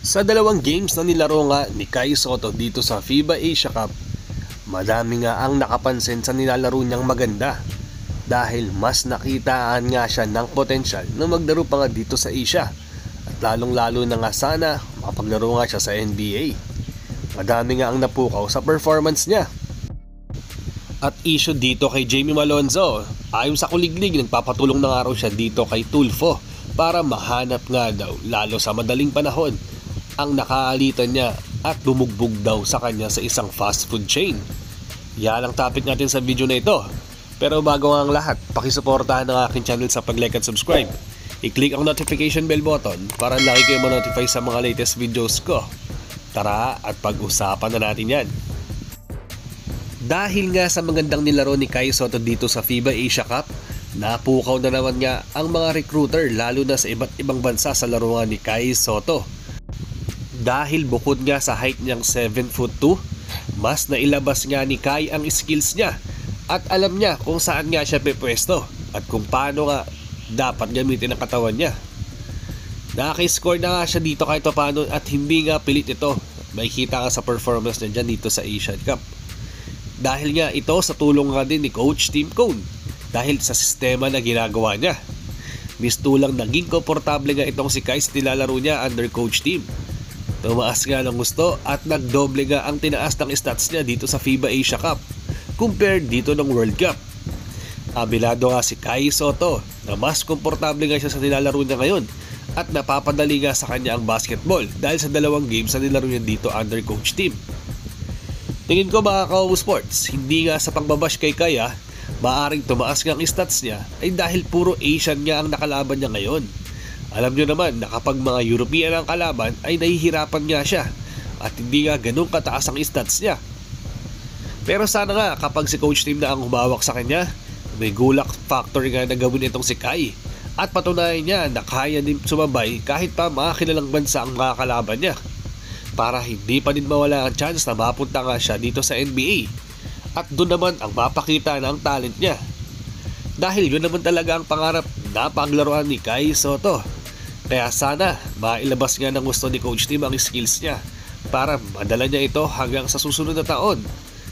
Sa dalawang games na nilaro nga ni Kai Soto dito sa FIBA Asia Cup, madami nga ang nakapansin sa nilalaro niyang maganda dahil mas nakitaan nga siya ng potensyal na maglaro pa nga dito sa Asia at lalong lalo na nga sana makapaglaro nga siya sa NBA. Madami nga ang napukaw sa performance niya. At issue dito kay Jamie Malonzo, ayon sa kuliglig nagpapatulong na nga raw siya dito kay Tulfo para mahanap nga daw lalo sa madaling panahon ang nakaalitan niya at bumugbog daw sa kanya sa isang fast food chain. Yan ang topic natin sa video na ito. Pero bago ang lahat, pakisuportahan ang aking channel sa pag-like at subscribe. I-click ang notification bell button para lagi kayo ma-notify sa mga latest videos ko. Tara at pag-usapan na natin yan. Dahil nga sa magandang nilaro ni Kai Soto dito sa FIBA Asia Cup, napukaw na naman nga ang mga recruiter lalo na sa iba't ibang bansa sa laruan ni Kai Soto dahil bukod nga sa height niyang 7 foot 2, mas nailabas nga ni Kai ang skills niya at alam niya kung saan nga siya pepwesto at kung paano nga dapat gamitin ang katawan niya. Nakaka-score na nga siya dito kahit paano at hindi nga pilit ito. May kita ka sa performance niya dyan dito sa Asian Cup. Dahil nga ito sa tulong nga din ni Coach Tim Cone dahil sa sistema na ginagawa niya. Mistulang naging komportable nga itong si Kai sa nilalaro niya under Coach Tim Tumaas nga ng gusto at nagdoble nga ang tinaas ng stats niya dito sa FIBA Asia Cup compared dito ng World Cup. Abilado nga si Kai Soto na mas komportable nga siya sa nilalaro niya ngayon at napapadali nga sa kanya ang basketball dahil sa dalawang games na nilaro niya dito under coach team. Tingin ko mga ka sports, hindi nga sa pangbabash kay Kaya, maaring tumaas nga ang stats niya ay dahil puro Asian nga ang nakalaban niya ngayon alam nyo naman na kapag mga European ang kalaban ay nahihirapan nga siya. At hindi nga ganun kataas ang stats niya. Pero sana nga kapag si coach team na ang humawak sa kanya, may gulak factor nga na gawin itong si Kai. At patunayan niya na kaya din sumabay kahit pa mga kilalang bansa ang mga kalaban niya. Para hindi pa din mawala ang chance na mapunta nga siya dito sa NBA at doon naman ang mapakita ng talent niya. Dahil yun naman talaga ang pangarap na paglaruan ni Kai Soto kaya sana mailabas nga ng gusto ni Coach Tim ang skills niya para madala niya ito hanggang sa susunod na taon,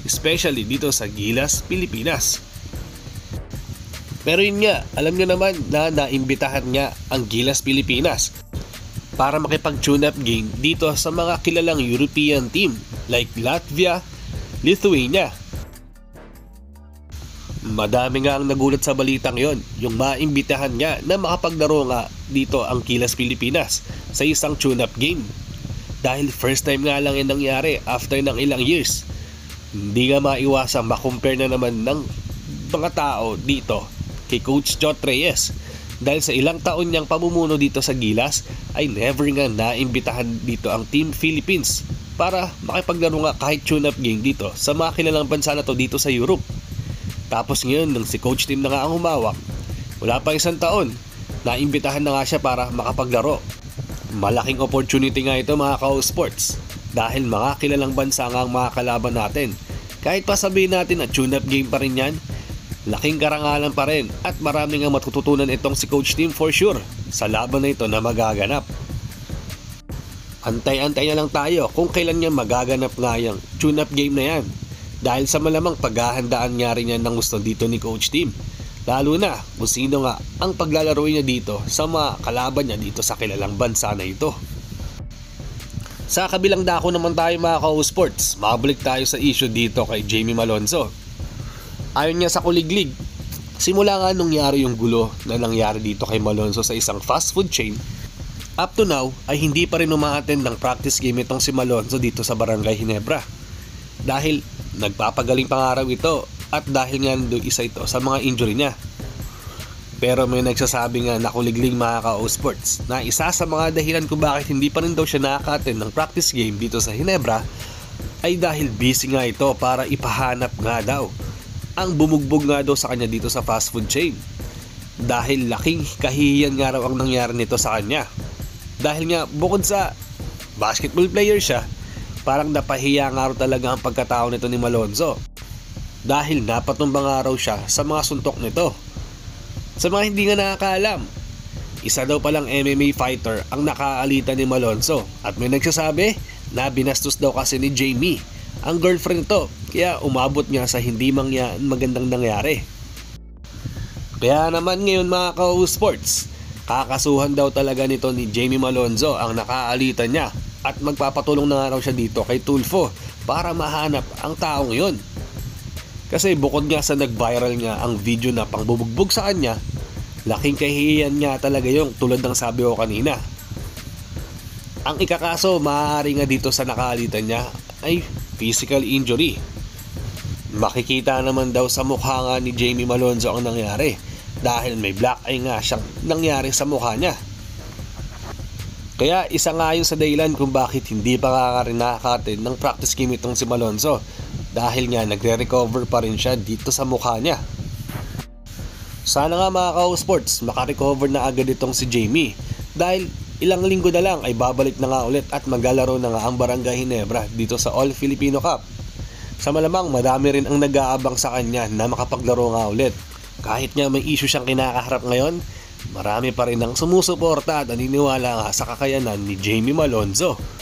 especially dito sa Gilas, Pilipinas. Pero yun nga, alam niyo naman na naimbitahan niya ang Gilas, Pilipinas para makipag-tune up game dito sa mga kilalang European team like Latvia, Lithuania, Madami nga ang nagulat sa balitang yon, yung maimbitahan nga na makapaglaro nga dito ang Kilas Pilipinas sa isang tune-up game. Dahil first time nga lang yan nangyari after ng ilang years. Hindi nga maiwasang makompare na naman ng mga tao dito kay Coach Jot Reyes. Dahil sa ilang taon niyang pamumuno dito sa Gilas ay never nga naimbitahan dito ang Team Philippines para makipaglaro nga kahit tune-up game dito sa mga kilalang bansa na to dito sa Europe. Tapos ngayon, nang si coach team na nga ang humawak, wala pa isang taon, naimbitahan na nga siya para makapaglaro. Malaking opportunity nga ito mga ka-sports dahil mga kilalang bansa nga ang mga kalaban natin. Kahit pa sabihin natin na tune-up game pa rin yan, laking karangalan pa rin at marami nga matututunan itong si coach team for sure sa laban na ito na magaganap. Antay-antay na lang tayo kung kailan niya magaganap nga yung tune-up game na yan dahil sa malamang paghahandaan nga rin yan ng gusto dito ni Coach Team. Lalo na kung sino nga ang paglalaro niya dito sa mga kalaban niya dito sa kilalang bansa na ito. Sa kabilang dako naman tayo mga ka-sports, mabalik tayo sa issue dito kay Jamie Malonzo. Ayon niya sa kuliglig, simula nga nangyari yung gulo na nangyari dito kay Malonzo sa isang fast food chain, up to now ay hindi pa rin umaattend ng practice game itong si Malonzo dito sa Barangay Hinebra. Dahil Nagpapagaling pangaraw ito at dahil nga isa ito sa mga injury niya. Pero may nagsasabi nga nakuligling mga ka-o-sports na isa sa mga dahilan kung bakit hindi pa rin daw siya nakaka-attend ng practice game dito sa Hinebra ay dahil busy nga ito para ipahanap nga daw ang bumugbog nga daw sa kanya dito sa fast food chain. Dahil laking kahihiyan nga raw ang nangyari nito sa kanya. Dahil nga bukod sa basketball player siya, Parang napahiya nga raw talaga ang pagkatao nito ni Malonzo dahil napatumbang nga raw siya sa mga suntok nito. Sa mga hindi nga nakakaalam, isa daw palang MMA fighter ang nakaalitan ni Malonzo at may nagsasabi na binastos daw kasi ni Jamie ang girlfriend to kaya umabot nga sa hindi mangya magandang nangyari. Kaya naman ngayon mga ka sports, kakasuhan daw talaga nito ni Jamie Malonzo ang nakaalitan niya at magpapatulong na nga raw siya dito kay Tulfo para mahanap ang taong yon. Kasi bukod nga sa nag-viral nga ang video na pangbubugbog sa kanya, laking kahihiyan nga talaga yung tulad ng sabi ko kanina. Ang ikakaso maaari nga dito sa nakalitan niya ay physical injury. Makikita naman daw sa mukha nga ni Jamie Malonzo ang nangyari dahil may black eye nga siyang nangyari sa mukha niya. Kaya isa nga yun sa dahilan kung bakit hindi pa kakarinakatin ng practice game itong si Malonzo dahil nga nagre-recover pa rin siya dito sa mukha niya. Sana nga mga ka-sports makarecover na agad itong si Jamie dahil ilang linggo na lang ay babalik na nga ulit at maglalaro na nga ang Barangay Hinebra dito sa All Filipino Cup. Sa malamang madami rin ang nag-aabang sa kanya na makapaglaro nga ulit. Kahit nga may issue siyang kinakaharap ngayon, marami pa rin ang sumusuporta at naniniwala sa kakayanan ni Jamie Malonzo.